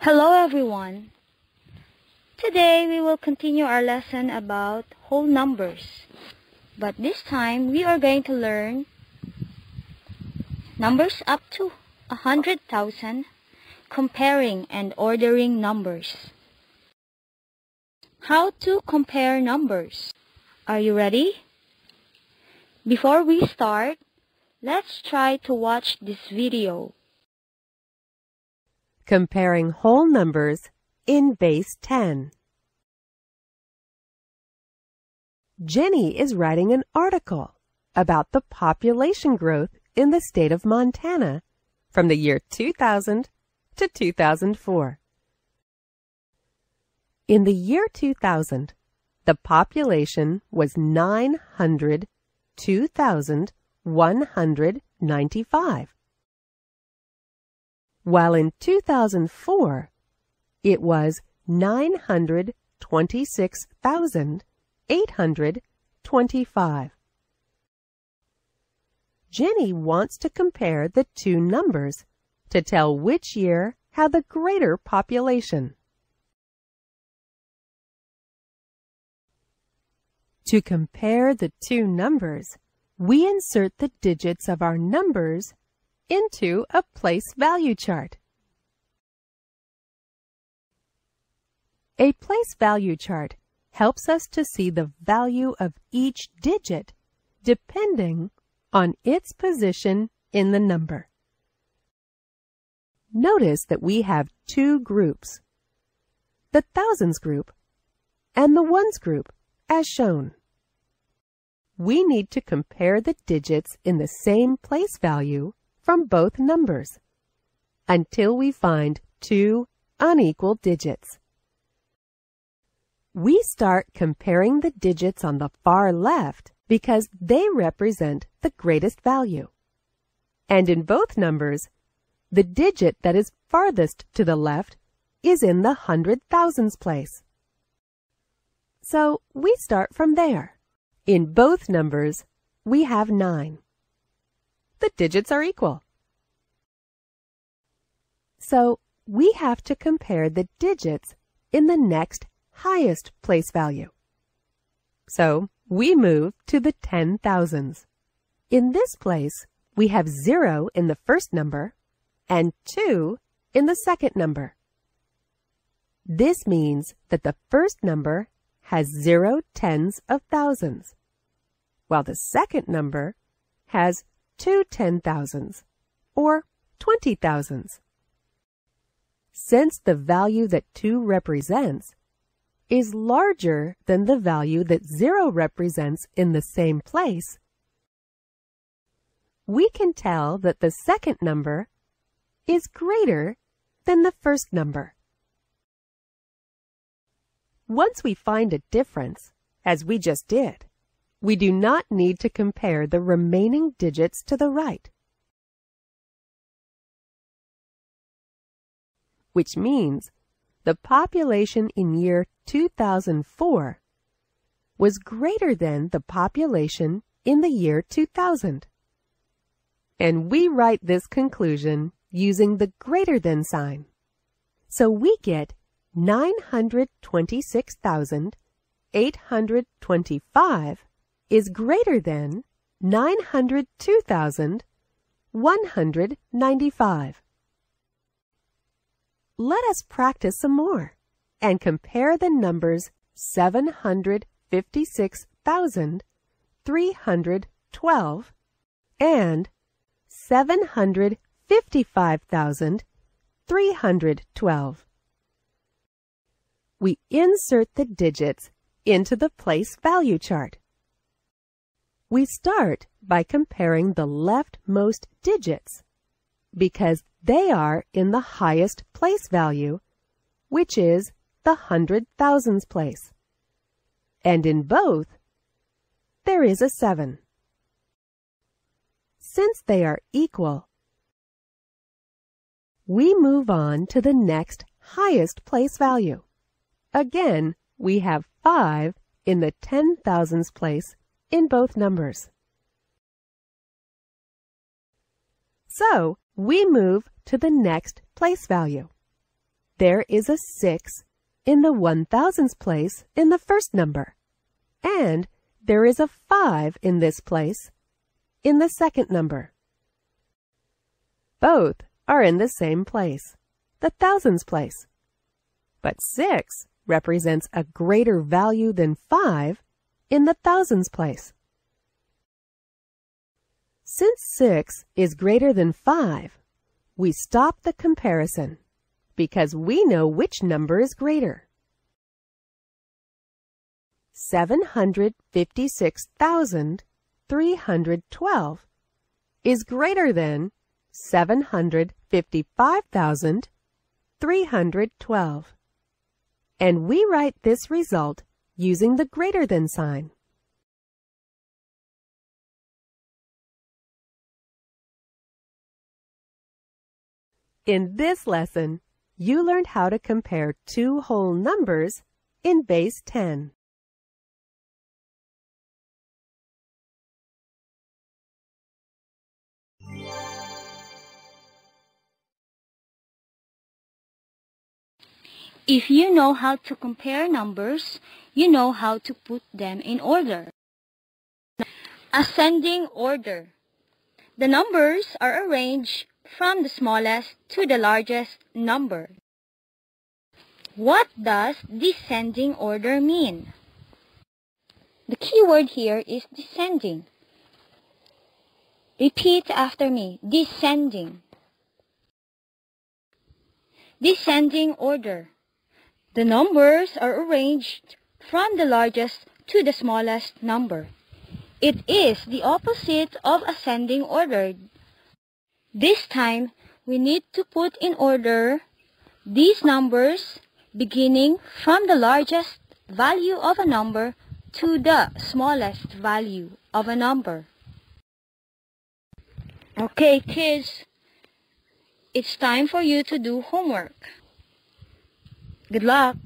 Hello everyone. Today we will continue our lesson about whole numbers. But this time we are going to learn numbers up to a hundred thousand, comparing and ordering numbers. How to compare numbers. Are you ready? Before we start, let's try to watch this video. Comparing whole numbers in base 10. Jenny is writing an article about the population growth in the state of Montana from the year 2000 to 2004. In the year 2000, the population was 902,195, while in 2004 it was 926,825. Jenny wants to compare the two numbers to tell which year had the greater population. To compare the two numbers, we insert the digits of our numbers into a place value chart. A place value chart helps us to see the value of each digit depending on its position in the number. Notice that we have two groups, the thousands group and the ones group, as shown. We need to compare the digits in the same place value from both numbers until we find two unequal digits. We start comparing the digits on the far left because they represent the greatest value. And in both numbers, the digit that is farthest to the left is in the hundred thousands place. So we start from there. In both numbers, we have 9. The digits are equal. So we have to compare the digits in the next highest place value. So we move to the ten thousands. In this place, we have zero in the first number and two in the second number. This means that the first number has zero tens of thousands, while the second number has two ten thousands, or twenty thousands. Since the value that 2 represents is larger than the value that 0 represents in the same place, we can tell that the second number is greater than the first number. Once we find a difference, as we just did, we do not need to compare the remaining digits to the right. Which means the population in year 2004 was greater than the population in the year 2000. And we write this conclusion using the greater than sign. So we get 926,825 is greater than 902,195 let us practice some more and compare the numbers 756,312 and 755,312. We insert the digits into the place value chart. We start by comparing the leftmost digits because they are in the highest place value, which is the hundred thousands place. And in both, there is a 7. Since they are equal, we move on to the next highest place value. Again, we have 5 in the ten thousands place in both numbers. So, we move to the next place value. there is a 6 in the 1000s place in the first number, and there is a 5 in this place in the second number. Both are in the same place, the thousands place. But 6 represents a greater value than 5 in the thousands place. Since 6 is greater than 5, we stop the comparison because we know which number is greater. 756,312 is greater than 755,312. And we write this result using the greater than sign. In this lesson, you learned how to compare two whole numbers in base 10. If you know how to compare numbers, you know how to put them in order. Ascending order. The numbers are arranged from the smallest to the largest number. What does descending order mean? The key word here is descending. Repeat after me. Descending. Descending order. The numbers are arranged from the largest to the smallest number. It is the opposite of ascending order. This time, we need to put in order these numbers beginning from the largest value of a number to the smallest value of a number. Okay, kids, it's time for you to do homework. Good luck!